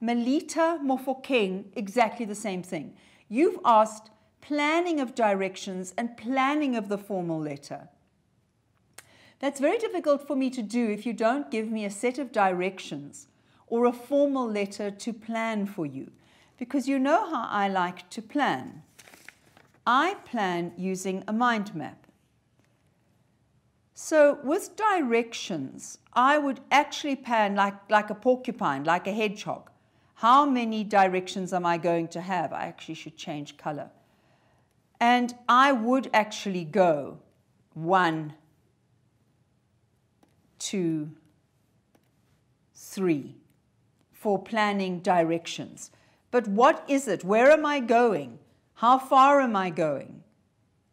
Melita Mofokeng, exactly the same thing. You've asked planning of directions and planning of the formal letter. That's very difficult for me to do if you don't give me a set of directions or a formal letter to plan for you, because you know how I like to plan. I plan using a mind map. So with directions, I would actually plan like, like a porcupine, like a hedgehog. How many directions am I going to have? I actually should change color. And I would actually go one, two, three for planning directions. But what is it? Where am I going? How far am I going?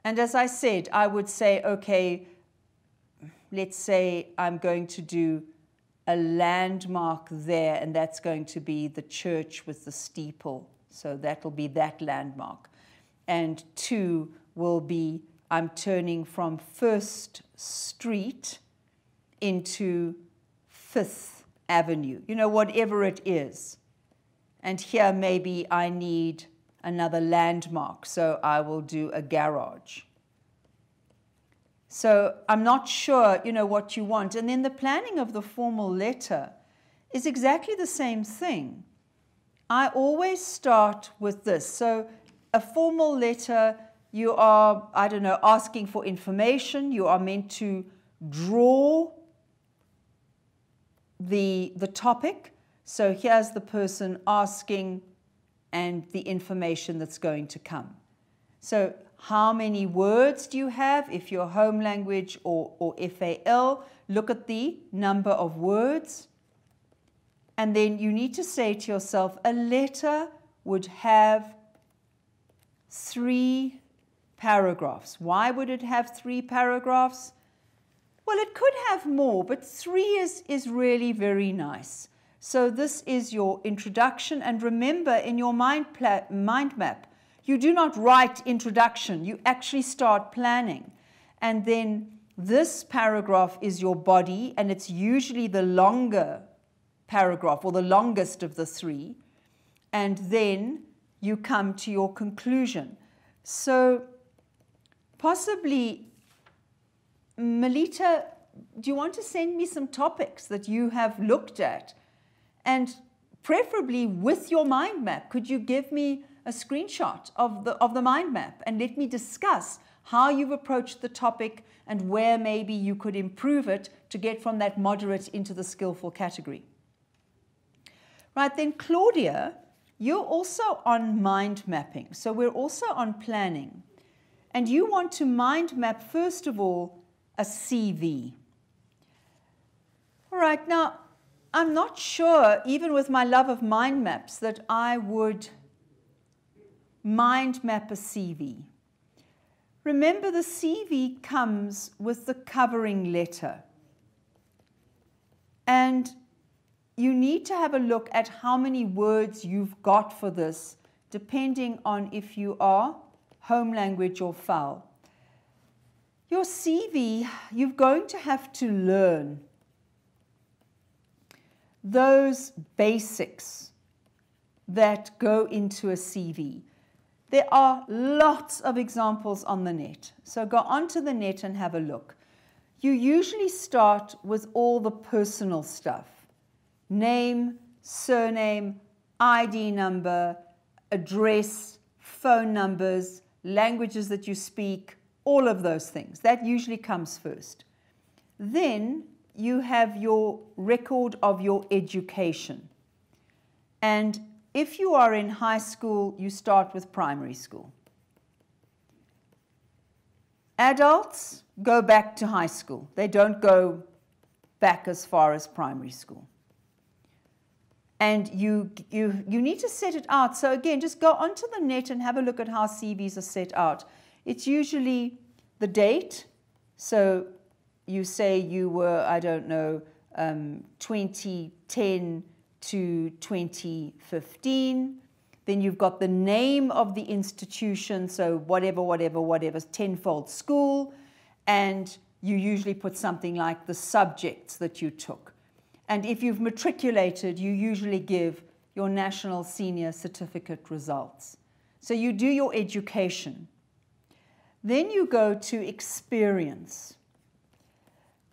And as I said, I would say, okay, let's say I'm going to do a landmark there, and that's going to be the church with the steeple. So that'll be that landmark. And two will be I'm turning from First Street into Fifth Avenue, you know, whatever it is. And here maybe I need another landmark, so I will do a garage. So I'm not sure, you know, what you want. And then the planning of the formal letter is exactly the same thing. I always start with this. So a formal letter, you are, I don't know, asking for information. You are meant to draw the, the topic. So here's the person asking and the information that's going to come. So how many words do you have? If you're home language or, or FAL, look at the number of words. And then you need to say to yourself, a letter would have three paragraphs. Why would it have three paragraphs? Well, it could have more, but three is, is really very nice. So this is your introduction. And remember, in your mind, mind map, you do not write introduction. You actually start planning. And then this paragraph is your body, and it's usually the longer paragraph or the longest of the three. And then you come to your conclusion. So possibly, Melita, do you want to send me some topics that you have looked at? And preferably with your mind map, could you give me a screenshot of the, of the mind map and let me discuss how you've approached the topic and where maybe you could improve it to get from that moderate into the skillful category. Right, then Claudia, you're also on mind mapping. So we're also on planning. And you want to mind map, first of all, a CV. All right, now, I'm not sure, even with my love of mind maps, that I would mind map a CV. Remember, the CV comes with the covering letter. And you need to have a look at how many words you've got for this, depending on if you are home language or FAL. Your CV, you're going to have to learn those basics that go into a CV. There are lots of examples on the net. So go onto the net and have a look. You usually start with all the personal stuff. Name, surname, ID number, address, phone numbers, languages that you speak, all of those things. That usually comes first. Then you have your record of your education. And if you are in high school, you start with primary school. Adults go back to high school. They don't go back as far as primary school. And you, you, you need to set it out. So again, just go onto the net and have a look at how CVs are set out. It's usually the date. So you say you were, I don't know, um, 2010 to 2015. Then you've got the name of the institution, so whatever, whatever, whatever, tenfold school, and you usually put something like the subjects that you took. And if you've matriculated, you usually give your national senior certificate results. So you do your education. Then you go to experience.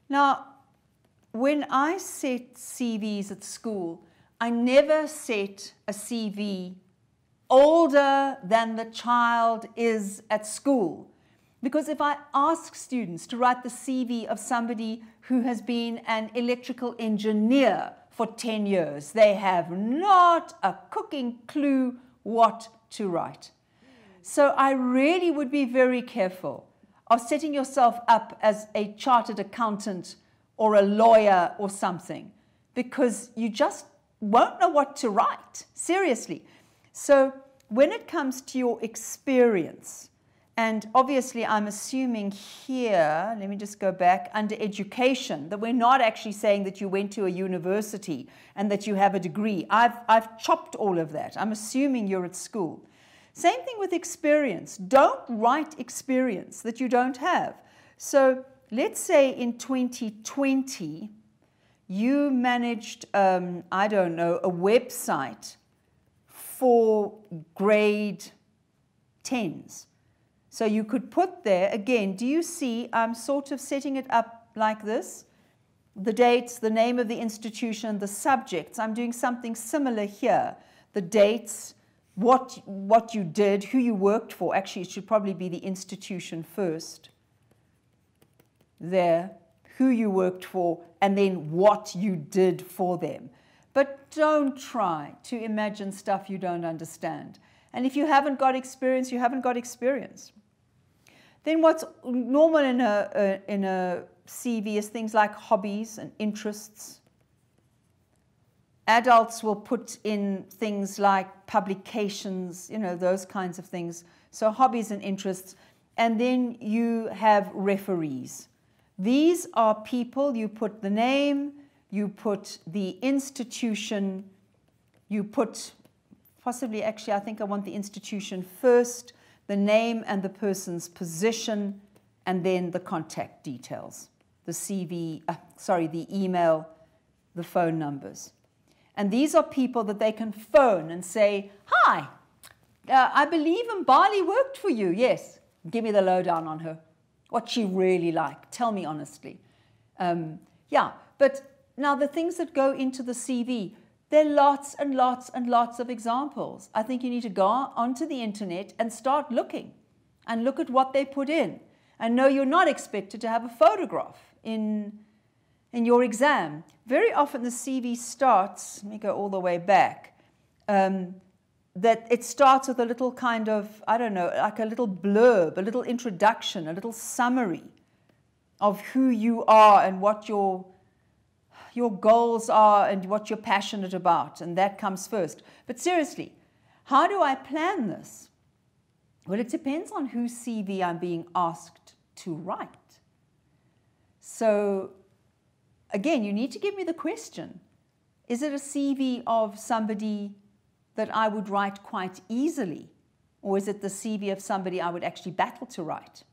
Now, when I set CVs at school, I never set a CV older than the child is at school. Because if I ask students to write the CV of somebody who has been an electrical engineer for 10 years, they have not a cooking clue what to write. So I really would be very careful of setting yourself up as a chartered accountant or a lawyer or something because you just won't know what to write, seriously. So when it comes to your experience, and obviously I'm assuming here, let me just go back, under education, that we're not actually saying that you went to a university and that you have a degree. I've, I've chopped all of that. I'm assuming you're at school. Same thing with experience. Don't write experience that you don't have. So let's say in 2020, you managed, um, I don't know, a website for grade 10s. So you could put there, again, do you see I'm sort of setting it up like this? The dates, the name of the institution, the subjects. I'm doing something similar here. The dates, what, what you did, who you worked for. Actually, it should probably be the institution first. There, who you worked for, and then what you did for them. But don't try to imagine stuff you don't understand. And if you haven't got experience, you haven't got experience. Then what's normal in a, a, in a CV is things like hobbies and interests. Adults will put in things like publications, you know, those kinds of things. So hobbies and interests. And then you have referees. These are people, you put the name, you put the institution, you put, possibly actually, I think I want the institution first, the name and the person's position, and then the contact details, the CV, uh, sorry, the email, the phone numbers. And these are people that they can phone and say, Hi, uh, I believe Mbali worked for you. Yes, give me the lowdown on her. What's she really like? Tell me honestly. Um, yeah, but now the things that go into the CV, there are lots and lots and lots of examples. I think you need to go onto the internet and start looking and look at what they put in. And know you're not expected to have a photograph in in your exam. Very often the CV starts, let me go all the way back, um, that it starts with a little kind of, I don't know, like a little blurb, a little introduction, a little summary of who you are and what your, your goals are and what you're passionate about. And that comes first. But seriously, how do I plan this? Well, it depends on whose CV I'm being asked to write. So again, you need to give me the question. Is it a CV of somebody that I would write quite easily? Or is it the CV of somebody I would actually battle to write?